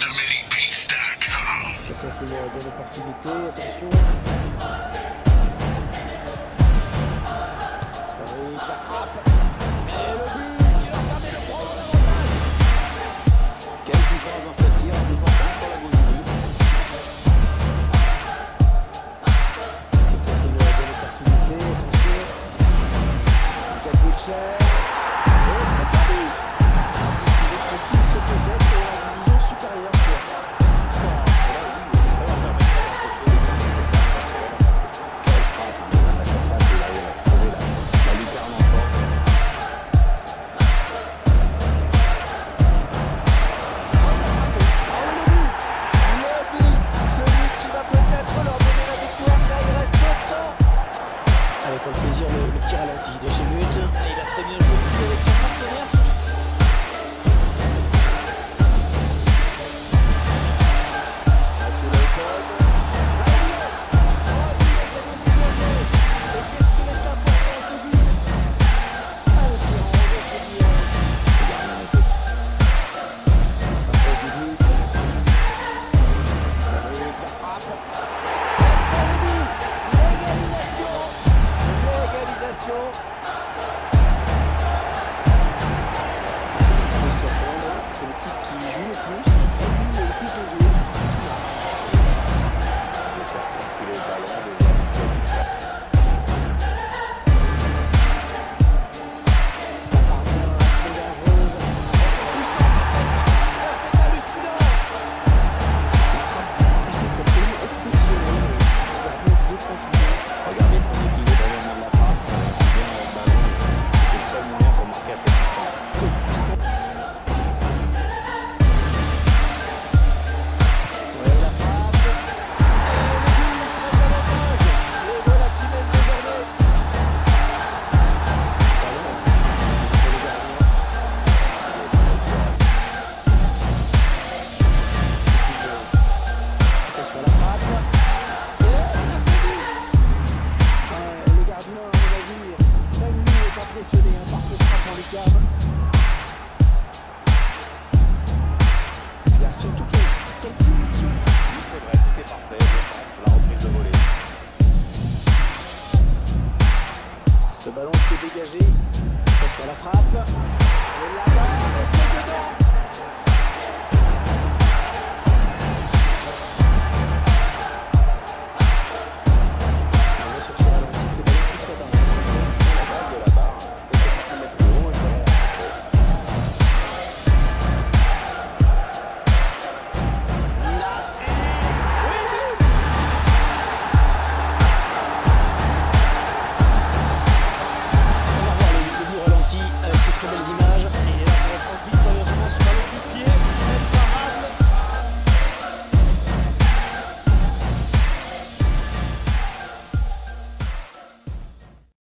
Je pense qu'il y a une opportunité, attention. saisir le, le petit ralenti de ce but. Et il a très bien joué avec son partenaire. Dégagé. Attention la frappe.